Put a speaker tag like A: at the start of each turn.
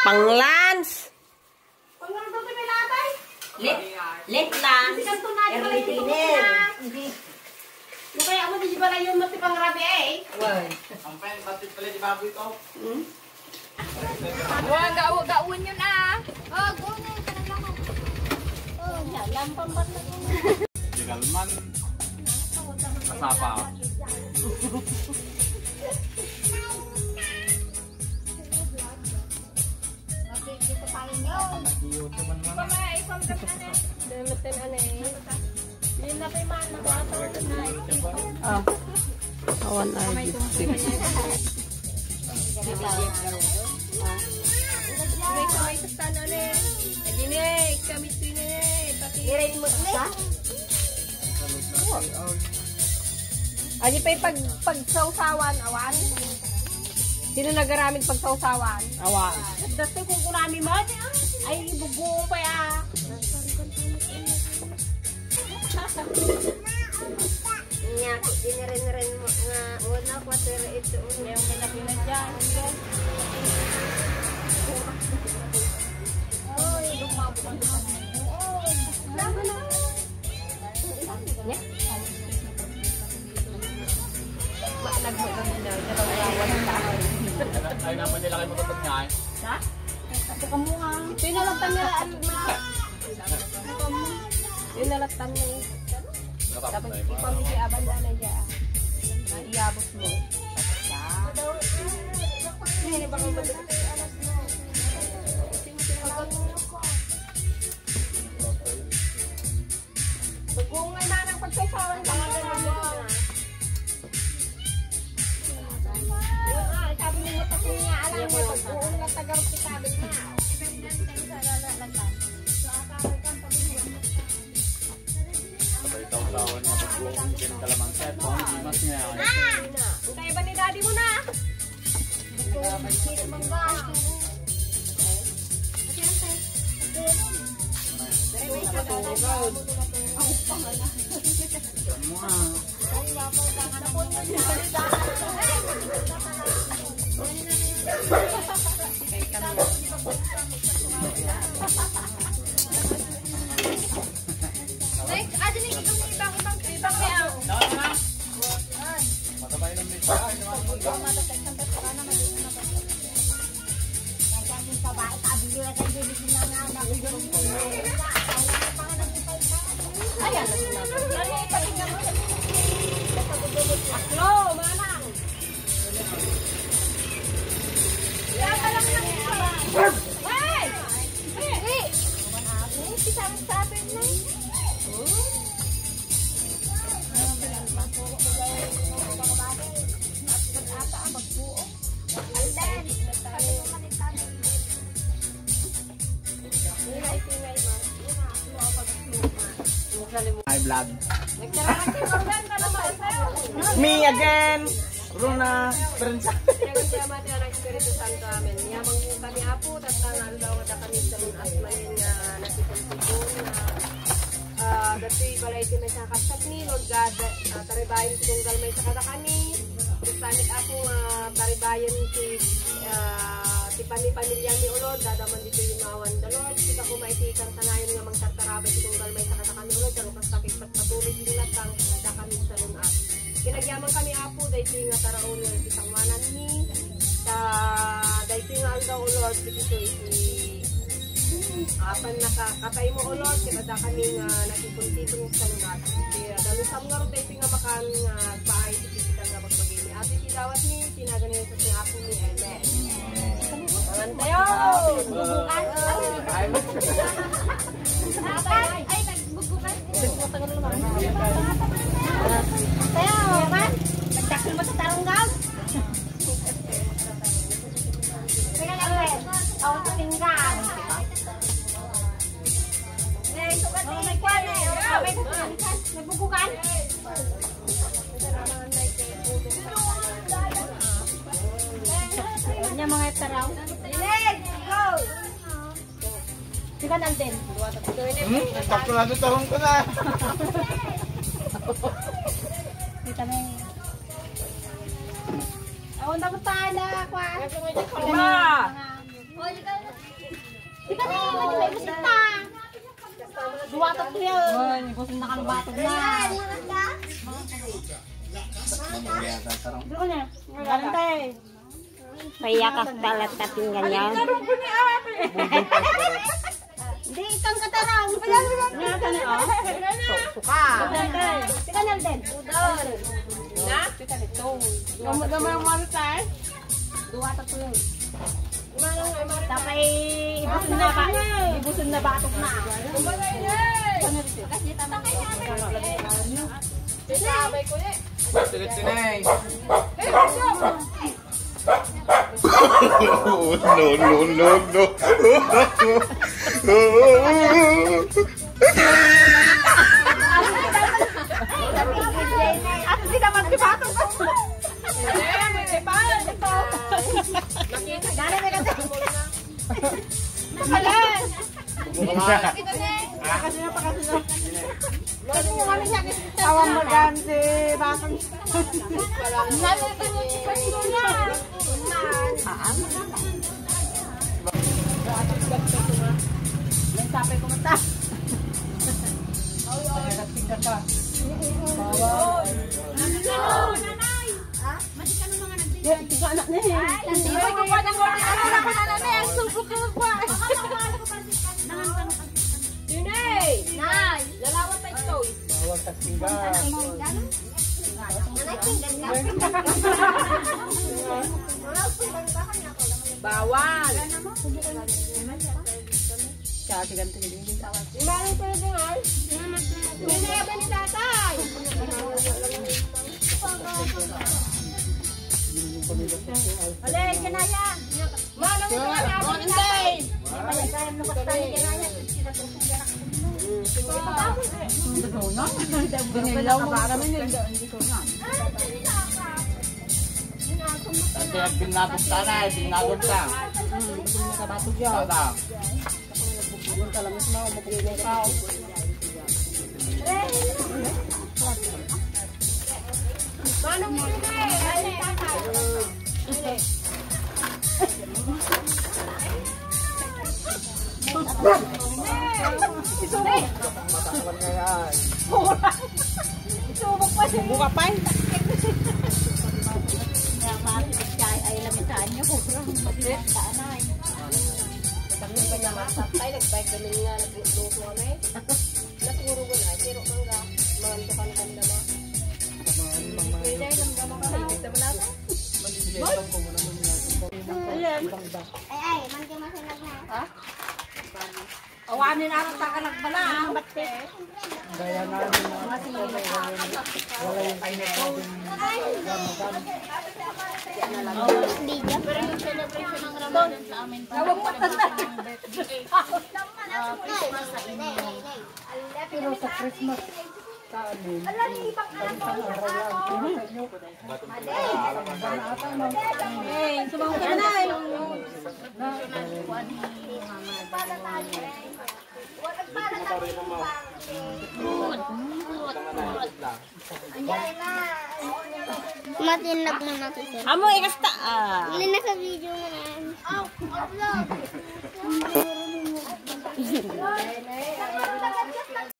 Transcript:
A: Pang lunch.
B: Lit, lit lang. Early dinner.
C: Yung kaya mo di ba yung mati pang rabi eh?
B: Why?
D: Ang pen, batit pala di baboy ko.
C: Wag gawa gawin yun ah.
D: Jigalman. Kasapa.
C: Damatin ano eh. Yun na pa yung mga nagwataw na Pati.
B: I-rate mo na.
C: Ani pa yung pag, pagsawsawan, awan. Sino nagaraming pagsawsawan?
A: Awan.
C: Dati kung kurami mo, ay ibubuong pa ya.
B: Nya, dinirin-rin mo nga. Una, kwatira ito.
C: Yung pinapina dyan.
D: Ay naman nila kayo matutog niya eh.
C: Ito yung nalatan nila. ano, ma- Yung nalatan niya eh.
D: Nakatapos
C: Tapos
D: na yun.
C: ipamili abanda na dyan. Iabot mo. Hindi ba kung ba't Kung may manang pagsasawan ka
D: Ano ah. Matabay Música Ay, vlog.
A: Me again. Runa. Prensa.
C: Pinagkama tayo ng Espiritu Santo Amen. Yamang po kami apo, at tangal daw at kami sa mga asmanin nga nasipon-sipon na ah, dati balay ti may sakasat ni Lord God, uh, taribayan si Tunggal may sakata kami. Kristanit ako nga taribayan si uh, ti pamilya ni Ulod, dadaman dito yung mawan da Lord. Kita ko maitikang sanayon nga mangtartarabay si Tunggal may sakata kami Ulod, pero kasakit patuloy din natang da kami sa lunat. Kinagyaman kami apo, dahil ito nga taraon isang manan ni sa dahil nga aldaw ulod, dito iti apan nakakatay mo ulod, kinada kami nga nakipon-tipon sa lugar. Kaya dalusam nga rin dahil nga makan nga paay sa pisikan nga magpagini. At itilawat ni, pinaganin sa sing apo ni Amen. Tangan tayo! Bubukan!
D: Ay,
C: ay, nagbubukan! Nagbubukan mga taraw. Let's go! Sikan Alden.
D: Hmm? Sakto na ito, tarong ko na.
C: Kita mo.
B: Oh, dapat tala, kwa.
C: Ma!
B: Di ba na yung may musita? Duwatot ko yun. Gusto na kang batog na.
E: Kaya ka talat natin ganyan.
B: Hindi, itong kataraw. Nga ka na, oh.
C: Suka!
B: Tika na, Alden.
C: Na? Kita nito.
B: Gamay ang maritar. Duwatot ko yun. Tapay, ibusun na ba? Ibusun na batok na.
C: Sinabay ko eh.
D: Tilit sinay.
F: No, no, no, no.
B: At hindi naman si batok ko.
C: Eh, may ipan.
B: Dali may kasi. Makasih ya, makasih ya. Nanti penyusunnya. Sampai komentar. Tingkat
C: ka. Bawal. Masih kan mga nagdikit. Ya, anak Nay! Lalawa pa ito. Bawal! Imanin ko yung dingal. Sinabi ni tatay.
B: Alay, kanaya.
C: Manong ito nga ako ni tatay.
D: Tante, binatog ka na eh. Binatog ka. Tata.
C: Manong ito nga eh. Ay, tatay.
A: Buka pa eh.
C: Tapos pa niya masatay. Nag-bike kami nga. Nag-luto kami. Naturo ko na. Siro kang ga. Manto ka na kanda mo. Pwede, lamdama ka na. Hindi mo na.
B: Ay, ay, masinag na.
C: Awanin araw ta ka nagbala. Batte.
B: Video. Pero yung celebration ng Ramadan sa amin. Tawag mo ka na. Christmas sa inay. Pero sa Christmas.
C: Eh, sumang ka na eh.
B: Matinag mo natin.
A: Amo, ikasta. Ah.
B: Hindi na sa video mo na. Oh, upload.